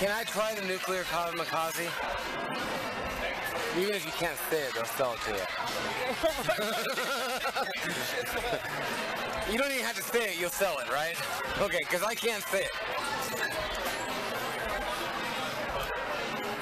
Can I try the nuclear kamikaze? Even if you can't say it, they'll sell it to you. you don't even have to say it, you'll sell it, right? Okay, because I can't say it.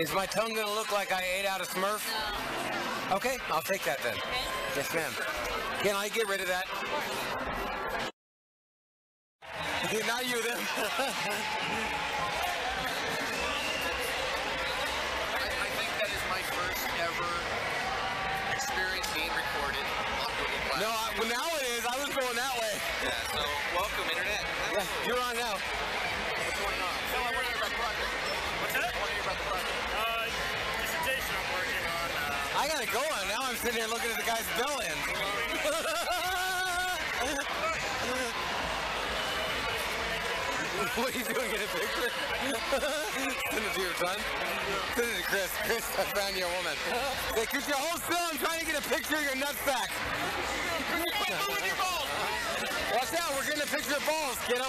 Is my tongue gonna look like I ate out a Smurf? Okay, I'll take that then. Yes, ma'am. Can I get rid of that? Not you then. I think that is my first ever experience being recorded on Google Glass. no, I, well, now it is. I was going that way. Yeah, so welcome, Internet. Yeah, you're on now. What's going on? So I want to hear about the project. What's that? I want to hear about the project. Uh, dissertation I'm working on. Uh, I gotta go on. Now I'm sitting here looking at the guy's bell end. what are you doing? Get a picture? Send it to your son. Send it to Chris. Chris, I found your woman. Hey, could you hold still? I'm trying to get a picture of your nutsack. Watch out, we're getting a picture of balls, kiddo.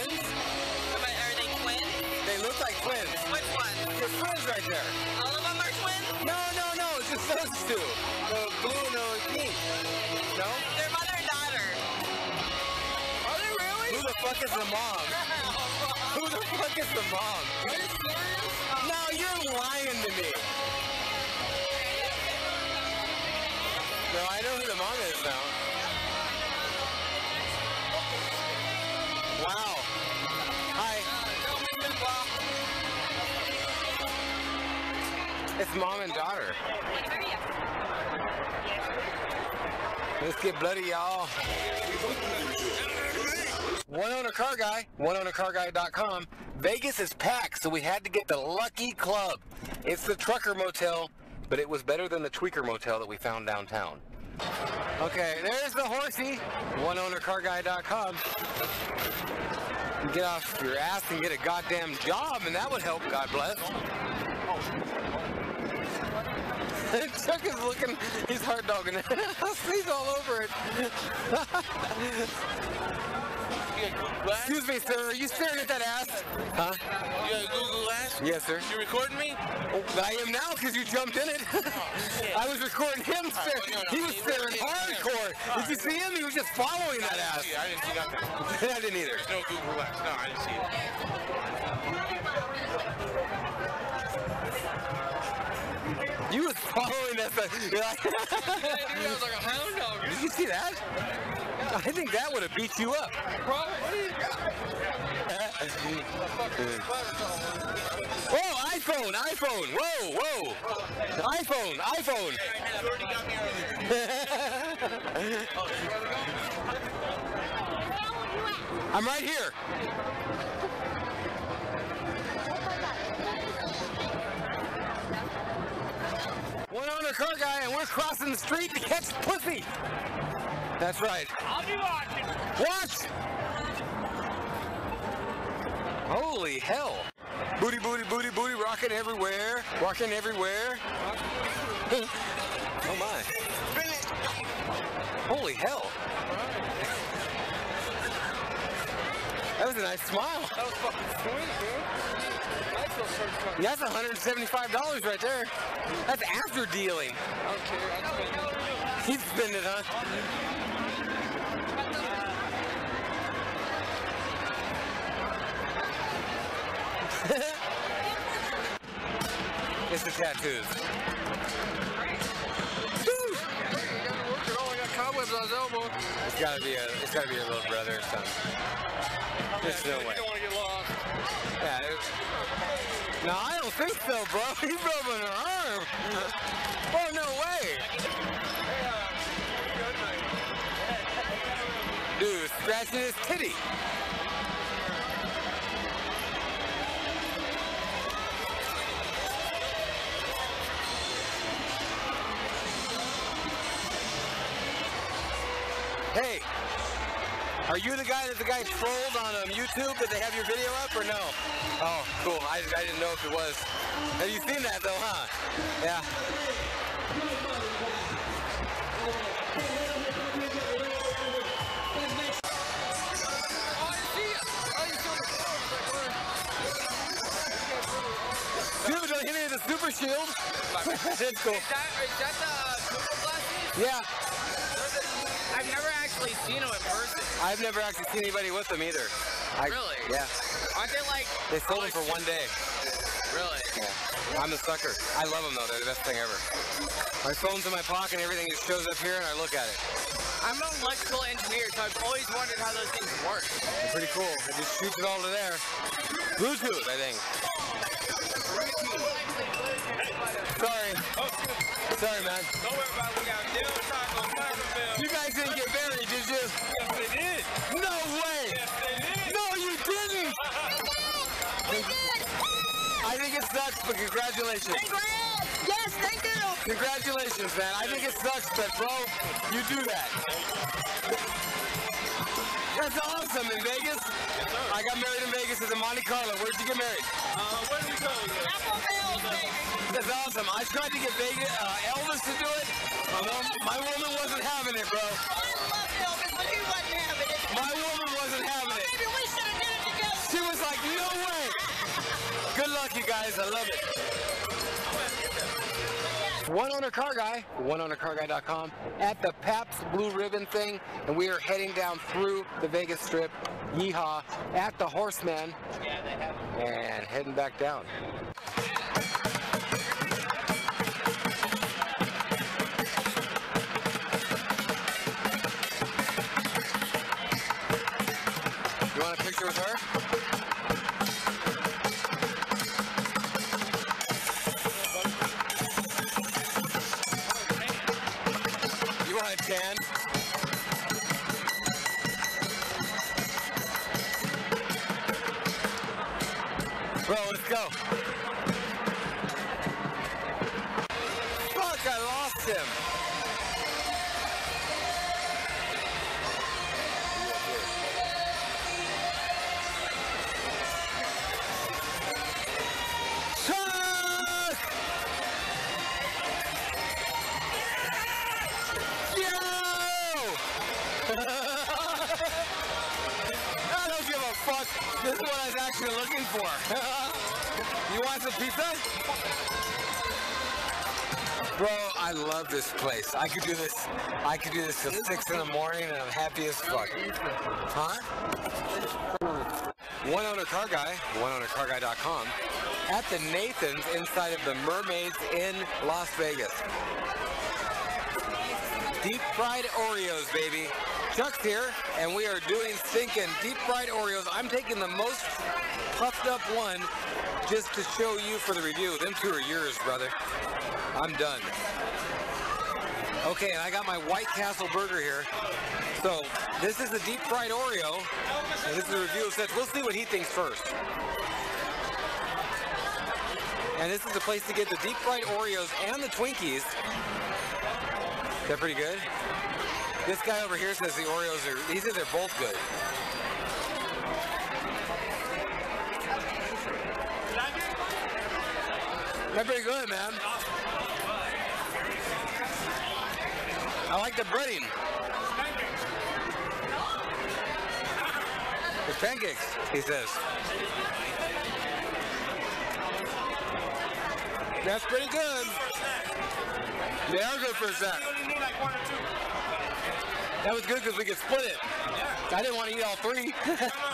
They twins? They look like twins. Which one? They're twins right there. All of them are twins? No, no, just those two. The blue and the pink. No? They're mother and daughter. Are they really? Who the fuck is the mom? Who the fuck is the mom? Are you serious? No, you're lying to me. No, I know who the mom is now. It's mom and daughter. Let's get bloody, y'all. One owner car guy, oneownercarguy.com. Vegas is packed, so we had to get the Lucky Club. It's the trucker motel, but it was better than the tweaker motel that we found downtown. Okay, there's the horsey, oneownercarguy.com. Get off your ass and get a goddamn job, and that would help, God bless. Chuck is looking, he's hard dogging it. he's all over it. Excuse me, sir, are you staring at that ass? Huh? You got Google Glass? Yes, sir. You recording me? I am now because you jumped in it. Oh, I was recording him. Stare. no, no, He was staring hardcore. Did you see him? He was just following that ass. Yeah, I didn't see nothing. I didn't either. There's no Google Glass. No, I didn't see it. You was following that. You're like, I was like a hound dog. Did you see that? I think that would have beat you up. Whoa, iPhone, iPhone. Whoa, whoa. iPhone, iPhone. I'm right here. Car guy, and we're crossing the street to catch pussy. That's right. I'll be watching. What? Holy hell. Booty, booty, booty, booty, rocking everywhere. Rocking everywhere. oh my. Holy hell. Was a nice smile. That was fucking sweet, dude. Nice that's $175 right there. That's after dealing. I don't care. I'm spending He'd spend it, huh? it's the tattoos. Woo! I got cobwebs on his elbow. It's gotta be a, it's gotta be your little brother or something. There's no You way. don't want to get lost. Yeah. no, I don't think so, bro. He's rubbing her arm. Oh no way. Dude, scratching his titty. Hey, are you the guy that the guy trolled on um, YouTube? Did they have your video up or no? Oh, cool. I, I didn't know if it was. Have you seen that though, huh? Yeah. Dude, don't hit me with the super shield. That's cool. Is that, is that the uh, Google glasses? Yeah actually seen in person. I've never actually seen anybody with them either. I, Really? Yeah. Aren't they like? They sold them for one day. Really? Yeah. I'm the sucker. I love them though. They're the best thing ever. My phone's in my pocket and everything just shows up here and I look at it. I'm an electrical engineer, so I've always wondered how those things work. They're pretty cool. It just shoots it all to there. Bluetooth, I think. Sorry. Sorry, man. Don't worry about it. We got Dill but congratulations. Congrats! Yes, thank you. Congratulations, man. I think it sucks, but bro, you do that. That's awesome in Vegas. I got married in Vegas as a Monte Carlo. Where'd you get married? Uh, where did we go? Apple Bills, baby. That's awesome. I tried to get Vegas, uh, Elvis to do it. My, wom- my woman wasn't having it, bro. I love Elvis, but he wasn't having it. My woman You guys. I love it. One owner car guy, oneownercarguy.com, at the Pabst Blue Ribbon thing, and we are heading down through the Vegas Strip, yeehaw, at the Horseman, and heading back down. You you pizza? Bro, I love this place. I could do this. I could do this till six in the morning, and I'm happy as fuck. Huh? One owner car guy, oneownercarguy.com, at the Nathan's inside of the Mermaids in Las Vegas. Deep fried Oreos, baby. Chuck's here, and we are doing stinking deep fried Oreos. I'm taking the most puffed up one just to show you for the review. Them two are yours, brother. I'm done. Okay, and I got my White Castle burger here. So this is the deep fried Oreo, and this is a review of such. We'll see what he thinks first. And this is the place to get the deep fried Oreos and the Twinkies. They're pretty good. This guy over here says the Oreos are, he says they're both good. They're pretty good, man. I like the breading. The pancakes, he says. That's pretty good. They are good for a snack. That was good because we could split it. I didn't want to eat all three.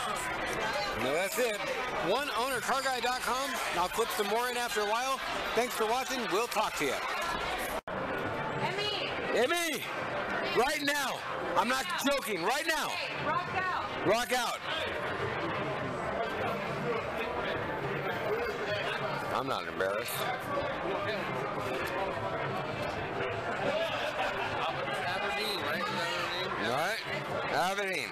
no, that's it. OneOwnerCarGuy.com. I'll clip some more in after a while. Thanks for watching. We'll talk to you. Emmy, Emmy, right now. I'm not joking. Right now. rock out. Rock out. I'm not embarrassed. Aberdeen, right? Is that her name? All right? Aberdeen.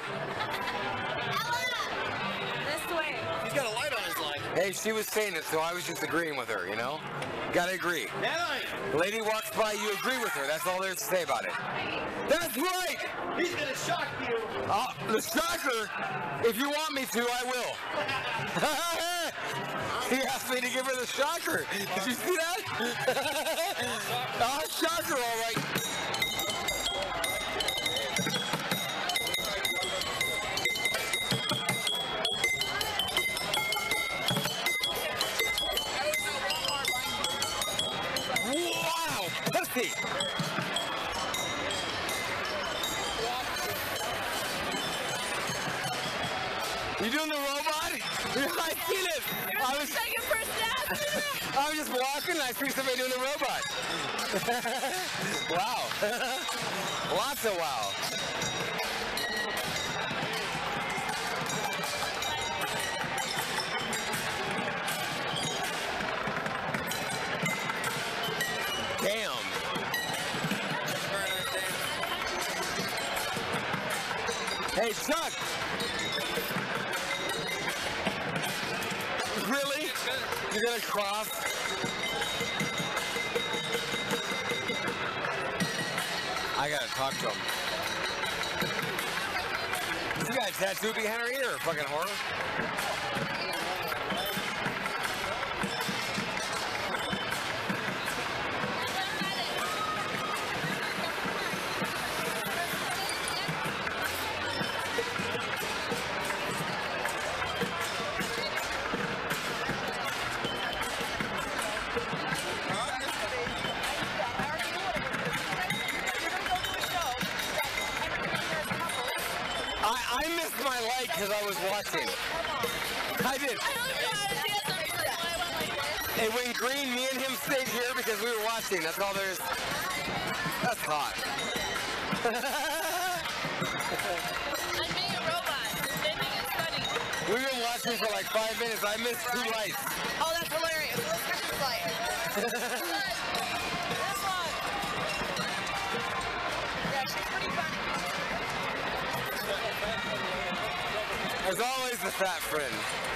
Hey, she was saying it, so I was just agreeing with her, you know? Gotta agree. The lady walks by, you agree with her. That's all there's to say about it. That's right! He's gonna shock you. Uh, the shocker, if you want me to, I will. he asked me to give her the shocker. Did you see that? Ah, shocker, all right. I seen it. I was, Second person I was just walking and I see somebody doing a robot. wow. Lots of wow. Damn. Hey, Chuck. You're cross? I gotta talk to him. You got a tattoo behind her ear, fucking horror. My light because I was watching. I did. It went green. Me and him stayed here because we were watching. That's all there is. That's hot. We've been watching for like five minutes. I missed two lights. Oh, that's hilarious. Fat friend.